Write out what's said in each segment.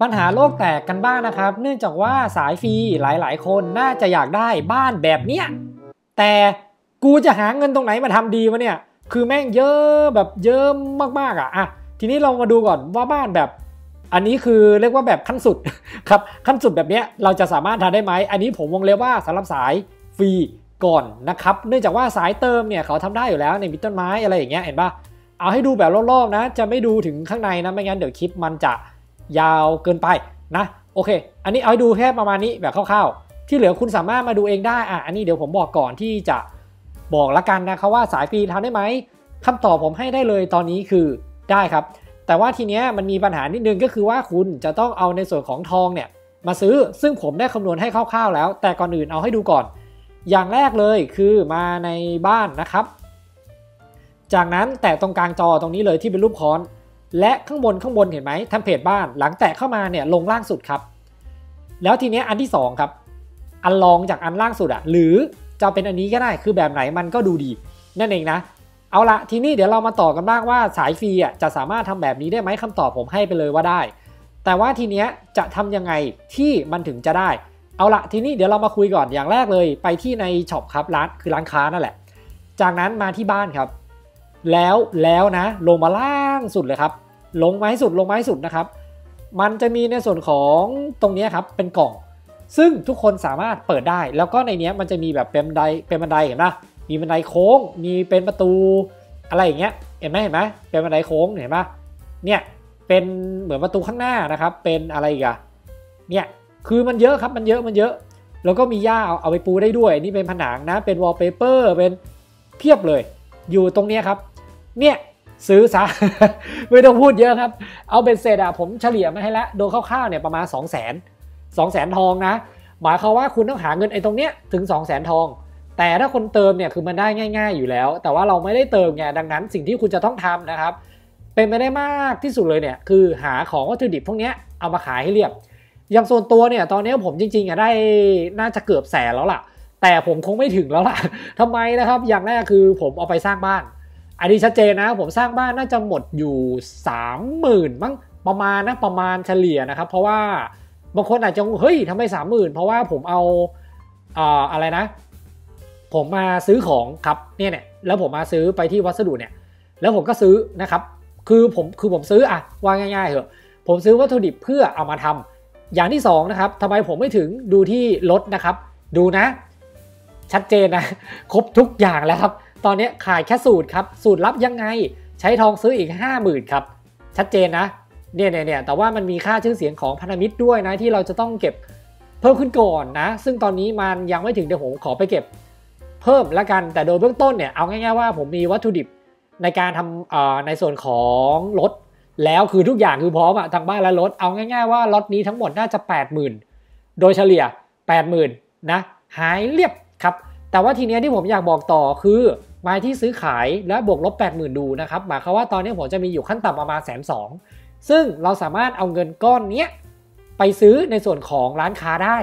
ปัญหาโลกแตกกันบ้างนะครับ เนื่องจากว่าสายฟรีหลายๆ คนน่าจะอยากได้บ้านแบบเนี้ยแต่กูจะหาเงินตรงไหนมาทำดีวะเนี่ยคือแม่งเยอะแบบเยอะมากๆอะอะทีนี้เรามาดูก่อนว่าบ้านแบบ อันนี้คือเรียกว่าแบบขั้นสุดครับขั้นสุดแบบเนี้ยเราจะสามารถทำได้ไหมอันนี้ผมวงเล็บว่าสำหรับสายฟรีก่อนนะครับเนื่องจากว่าสายเติมเนี่ยเขาทำได้อยู่แล้วในมิต้นไม้อะไรอย่างเงี้ยเห็นปะเอาให้ดูแบบรอบๆนะ จะไม่ดูถึงข้างในนะไม่งั้นเดี๋ยวคลิปมันจะ ยาวเกินไปนะโอเค อันนี้เอาให้ดูแค่ประมาณนี้แบบคร่าวๆ ที่เหลือคุณสามารถมาดูเองได้อะอันนี้เดี๋ยวผมบอกก่อนที่จะบอกละกันนะครับว่าสายฟรีทำได้ไหมคำตอบผมให้ได้เลยตอนนี้คือได้ครับ แต่ว่าทีเนี้ยมันมีปัญหานิดนึงก็คือว่าคุณจะต้องเอาในส่วนของทองเนี่ยมาซื้อซึ่งผมได้คำนวณให้คร่าวๆแล้ว แต่ก่อนอื่นเอาให้ดูก่อน อย่างแรกเลยคือมาในบ้านนะครับ จากนั้นแตะตรงกลางจอตรงนี้เลยที่เป็นรูปค้อน และข้างบนข้างบนเห็นไหมทำเพจบ้านหลังแตะเข้ามาเนี่ยลงล่างสุดครับ แล้วทีเนี้ยอันที่สองครับ อันรองจากอันล่างสุดอะหรือจะเป็นอันนี้ก็ได้คือแบบไหนมันก็ดูดี นั่นเองนะ เอาละทีนี้เดี๋ยวเรามาต่อกันบ้างว่าสายฟรีอะจะสามารถทำแบบนี้ได้ไหมคำตอบผมให้ไปเลยว่าได้ แต่ว่าทีเนี้ยจะทำยังไงที่มันถึงจะได้ เอาละทีนี้เดี๋ยวเรามาคุยก่อนอย่างแรกเลย ไปที่ในช็อปครับร้านคือร้านค้านั่นแหละ จากนั้นมาที่บ้านครับ แล้วแล้วนะลงมาล่างสุดเลยครับ ลงมาให้สุดลงมาให้สุดนะครับ มันจะมีในส่วนของตรงนี้ครับเป็นกล่อง ซึ่งทุกคนสามารถเปิดได้ แล้วก็ในนี้มันจะมีแบบเป็นบันไดเป็นบันไดเห็นไหมมีบันไดโค้ง มีเป็นประตูอะไรอย่างเงี้ยเห็นไหมเห็นไหมเป็นบันไดโค้งเห็นไหมเนี่ยเป็นเหมือนประตูข้างหน้านะครับ เป็นอะไรอีกอะเนี่ยคือมันเยอะครับมันเยอะมันเยอะ แล้วก็มีหญ้าเอาเอาไปปูได้ด้วย นี่เป็นผนังนะเป็นวอลเปเปอร์เป็นเพียบเลย อยู่ตรงนี้ครับ เนี่ย ซื้อซะไม่ต้องพูดเยอะครับ เอาเป็นเศษอะผมเฉลี่ยมาให้แล้วโดยคร่าวๆเนี่ยประมาณ 2 0 0 0 0 0 2 0 0 0 0ทองนะ หมายความว่าคุณต้องหาเงินไอ้ตรงเนี้ยถึง 2 0 0 0 0 0ทอง แต่ถ้าคนเติมเนี่ยคือมันได้ง่าย ๆอยู่แล้ว แต่ว่าเราไม่ได้เติมไงดังนั้นสิ่งที่คุณจะต้องทำนะครับ เป็นไปได้มากที่สุดเลยเนี่ยคือหาของวัตถุดิบพวกเนี้ยเอามาขายให้เรียบ อย่างส่วนตัวเนี่ยตอนนี้ผมจริงๆอะได้น่าจะเกือบแสนแล้วล่ะ แต่ผมคงไม่ถึงแล้วล่ะทำไมนะครับ อย่างแรกคือผมเอาไปสร้างบ้าน อันนี้ชัดเจนนะผมสร้างบ้านน่าจะหมดอยู่สามหมื่นมั้งประมาณนะประมาณเฉลี่ยนะครับ เพราะว่าบางคนอาจจะเฮ้ยทำไมสามหมื่นเพราะว่าผมเอาอ่าอะไรนะ ผมมาซื้อของครับเนี่ยเนี่ยแล้วผมมาซื้อไปที่วัสดุเนี่ย แล้วผมก็ซื้อนะครับ คือผมคือผมซื้ออะว่าง่ายๆเถอะ ผมซื้อวัตถุดิบเพื่อเอามาทำอย่างที่สองนะครับทำไมผมไม่ถึงดูที่รถนะครับ ดูนะ ชัดเจนนะ ครบทุกอย่างแล้วครับ ตอนนี้ขายแค่สูตรครับ สูตรลับยังไง ใช้ทองซื้ออีก 5 0,000ครับ ชัดเจนนะเนี่ยเนี่ยเนี่ยแต่ว่ามันมีค่าชื่อเสียงของพันธมิตรด้วยนะที่เราจะต้องเก็บเพิ่มขึ้นก่อนนะ ซึ่งตอนนี้มันยังไม่ถึงเดี๋ยวผมขอไปเก็บเพิ่มละกัน แต่โดยเบื้องต้นเนี่ยเอาง่ายๆว่าผมมีวัตถุดิบในการทำในส่วนของรถแล้วคือทุกอย่างคือพร้อมอะทางบ้านและรถเอาง่ายๆว่าล็อตนี้ทั้งหมดน่าจะ 80,000 โดยเฉลี่ย 80,000นะหายเรียบครับ แต่ว่าทีเนี้ยที่ผมอยากบอกต่อคือ ไม้ที่ซื้อขายและบวกลบ 80,000 ดูนะครับหมายความว่าตอนนี้ผมจะมีอยู่ขั้นต่ำประมาณแสนสองซึ่งเราสามารถเอาเงินก้อนเนี้ยไปซื้อในส่วนของร้านค้าได้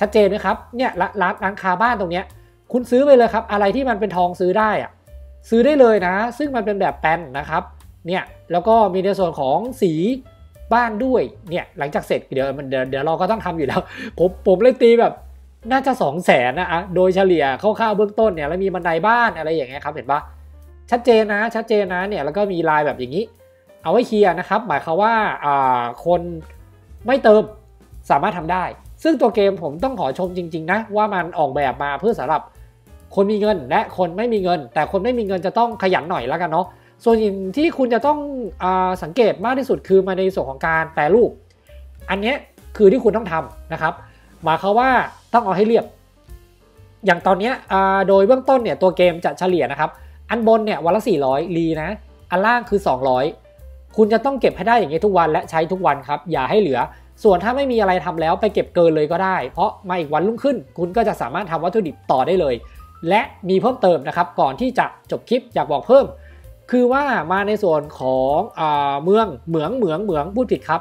ชัดเจนไหมครับเนี่ยร้านร้านค้าบ้านตรงเนี้ยคุณซื้อไปเลยครับ อะไรที่มันเป็นทองซื้อได้อะซื้อได้เลยนะ ซึ่งมันเป็นแบบแปนนะครับเนี่ยแล้วก็มีในส่วนของสีบ้านด้วยเนี่ยหลังจากเสร็จเดี๋ยวมันเดี๋ยวเราก็ต้องทำอยู่แล้วผมผมเลยตีแบบ น่าจะ2 0 0แสนนะอะโดยเฉลี่ยคร่าวๆเบื้องต้นเนี่ยแล้วมีบันไดบ้านอะไรอย่างเงี้ยครับเห็นปะชัดเจนนะชัดเจนนะเนี่ยแล้วก็มีลายแบบอย่างนี้ เอาไว้เคลียร์นะครับ หมายความว่าอ่าคนไม่เติมสามารถทำได้ ซึ่งตัวเกมผมต้องขอชมจริง ๆ นะ ว่ามันออกแบบมาเพื่อสำหรับคนมีเงินและคนไม่มีเงิน แต่คนไม่มีเงินจะต้องขยันหน่อยแล้วกันเนาะส่วนสิ่งที่คุณจะต้องอสังเกตมากที่สุดคือมาในส่วนของการแปรรูป อันนี้คือที่คุณต้องทำนะครับหมายความว่า ต้องเอาให้เรียบ อย่างตอนนี้โดยเบื้องต้นเนี่ยตัวเกมจะเฉลี่ยนะครับ อันบนเนี่ยวันละ 400รีนะ อันล่างคือ 200 คุณจะต้องเก็บให้ได้อย่างนี้ทุกวันและใช้ทุกวันครับ อย่าให้เหลือ ส่วนถ้าไม่มีอะไรทำแล้วไปเก็บเกินเลยก็ได้ เพราะมาอีกวันรุ่งขึ้น คุณก็จะสามารถทำวัตถุดิบต่อได้เลย และมีเพิ่มเติมนะครับ ก่อนที่จะจบคลิปอยากบอกเพิ่ม คือว่ามาในส่วนของอเมืองเหมืองเหมืองเหมืองพูดผิดครับ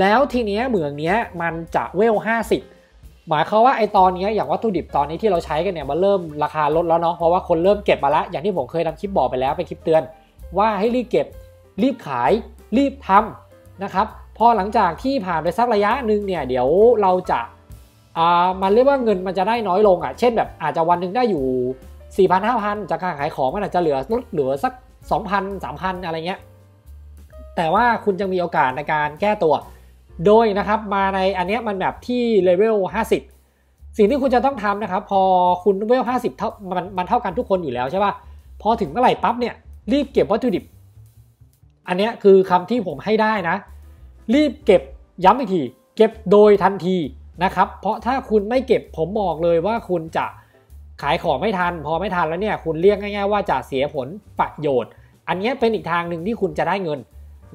แล้วทีเนี้ยเหมืองเนี้ยมันจะเวล 50 หมายความว่าไอตอนนี้อย่างวัตถุดิบตอนนี้ที่เราใช้กันเนี่ยมันเริ่มราคาลดแล้วเนาะเพราะว่าคนเริ่มเก็บมาแล้ว อย่างที่ผมเคยทำคลิปบอกไปแล้วเป็นคลิปเตือน ว่าให้รีบเก็บรีบขายรีบทำนะครับพอหลังจากที่ผ่านไปสักระยะหนึ่งเนี่ยเดี๋ยวเราจะอ่ามันเรียกว่าเงินมันจะได้น้อยลงอะเช่นแบบอาจจะวันหนึ่งได้อยู่ 4 0 0 0 5,000 จากการขายของมันอาจจะเหลือลดเหลือสัก 2,000 3,000 อะไรเงี้ยแต่ว่าคุณจะมีโอกาสในการแก้ตัว โดยนะครับมาในอันนี้มันแบบที่เลเวล 50 สิ่งที่คุณจะต้องทำนะครับ พอคุณเลเวล 50เท่ามันมันเท่ากันทุกคนอยู่แล้วใช่ป่ะพอถึงเมื่อไหร่ปั๊บเนี่ยรีบเก็บวัตถุดิบ อันนี้คือคำที่ผมให้ได้นะ รีบเก็บย้ำอีกที เก็บโดยทันทีนะครับ เพราะถ้าคุณไม่เก็บผมบอกเลยว่าคุณจะขายของไม่ทัน พอไม่ทันแล้วเนี่ยคุณเรียกง่าย ๆ ว่าจะเสียผลประโยชน์ อันนี้เป็นอีกทางหนึ่งที่คุณจะได้เงิน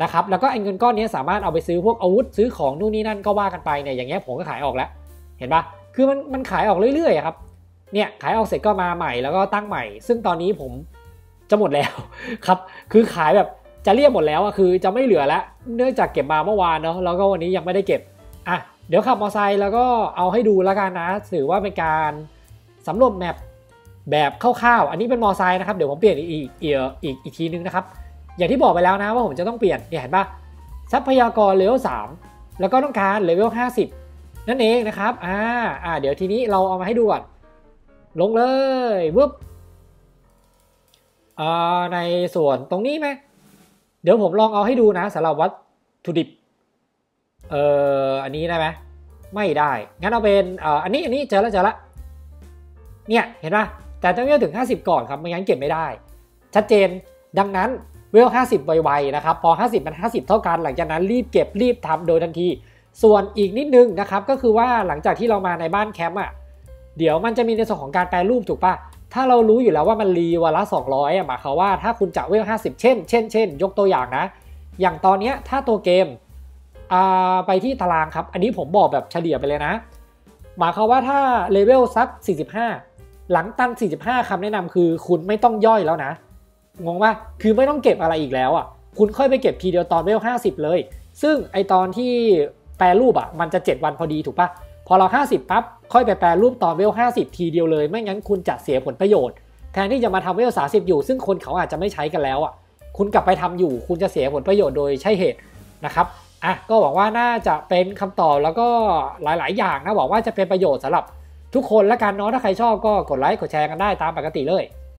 นะครับแล้วก็ไอ้เงินก้อนนี้สามารถเอาไปซื้อพวกอาวุธซื้อของนู่นนี่นั่นก็ว่ากันไปเนี่ยอย่างเงี้ยผมก็ขายออกแล้วเห็นปะคือมันมันขายออกเรื่อยๆครับเนี่ยขายออกเสร็จก็มาใหม่แล้วก็ตั้งใหม่ ซึ่งตอนนี้ผมจะหมดแล้วครับคือขายแบบจะเรียกหมดแล้วอะคือจะไม่เหลือแล้วเนื่องจากเก็บมาเมื่อวานเนาะแล้วก็วันนี้ยังไม่ได้เก็บอะเดี๋ยวขับมอเตอร์ไซค์แล้วก็เอาให้ดูแล้วกันนะถือว่าเป็นการสำรวจแมปแบบคร่าวๆ อันนี้เป็นมอเตอร์ไซค์นะครับ เดี๋ยวผมเปลี่ยนอีกอีกอีกอีกทีนึงนะครับ อย่างที่บอกไปแล้วนะว่าผมจะต้องเปลี่ยนเนี่ยเห็นปะทรัพยากรเลเวล3แล้วก็ต้องการเลเวล50 นั่นเองนะครับอ่าอ่าเดี๋ยวทีนี้เราเอามาให้ดูก่อนลงเลยวุ๊บอ่าในส่วนตรงนี้ไหมเดี๋ยวผมลองเอาให้ดูนะสำหรับวัตถุดิบเอ่ออันนี้ได้ไหมไม่ได้ งั้นเอาเป็นอ่ออันนี้อันนี้เจอแล้วเจอแล้วเนี่ยเห็นปะแต่ต้องเวลถึง 50 ก่อนครับไม่งั้นเก็บไม่ได้ ชัดเจนดังนั้น วล 50 ไวๆนะครับ พอ 50 มัน 50 เท่ากันหลังจากนั้นรีบเก็บรีบทำโดยทันที ส่วนอีกนิดนึงนะครับก็คือว่าหลังจากที่เรามาในบ้านแคมป์อะเดี๋ยวมันจะมีในส่วนของการแปลรูปถูกปะถ้าเรารู้อยู่แล้วว่ามันรีวันละ 200อะหมายความว่าถ้าคุณจะเวล 50 เช่น เช่นเช่นยกตัวอย่างนะ อย่างตอนนี้ถ้าตัวเกมไปที่ตารางครับ อันนี้ผมบอกแบบเฉลี่ยไปเลยนะ หมายความว่าถ้าเลเวลสัก 45 หลังตัน45คำแนะนำคือคุณไม่ต้องย่อยแล้วนะ งงว่าคือไม่ต้องเก็บอะไรอีกแล้วอะคุณค่อยไปเก็บทีเดียวตอนเวล50เลย ซึ่งไอตอนที่แปลรูปอะมันจะ 7 วันพอดีถูกปะพอเรา 50ปั๊บค่อยไปแปลรูปตอนเวล50 ทีเดียวเลย ไม่งั้นคุณจะเสียผลประโยชน์ แทนที่จะมาทำเวล30 อยู่ ซึ่งคนเขาอาจจะไม่ใช้กันแล้วอะคุณกลับไปทำอยู่ คุณจะเสียผลประโยชน์โดยใช่เหตุนะครับอะก็หวังว่าน่าจะเป็นคำตอบแล้วก็หลาย ๆ อย่างนะหวังว่าจะเป็นประโยชน์สำหรับทุกคนและกันเนาะถ้าใครชอบก็กดไลค์กดแชร์กันได้ตามปกติเลย